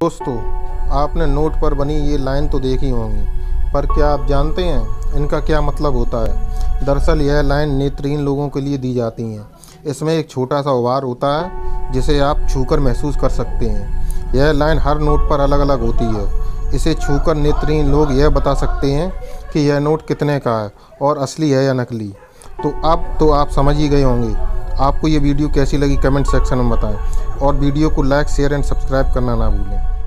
दोस्तों, आपने नोट पर बनी ये लाइन तो देखी होंगी, पर क्या आप जानते हैं, इनका क्या मतलब होता है? दरअसल यह लाइन नेत्रहीन लोगों के लिए दी जाती हैं। इसमें एक छोटा सा उभार होता है, जिसे आप छूकर महसूस कर सकते हैं। यह लाइन हर नोट पर अलग अलग होती है। इसे छूकर नेत्रहीन लोग यह बता सकते हैं कि यह नोट कितने का है, और असली है या नकली। तो अब तो आप समझ ही गए होंगे आपको ये वीडियो कैसी लगी कमेंट सेक्शन में बताएँ। और वीडियो को लाइक, शेयर एंड सब्सक्राइब करना ना भूलें।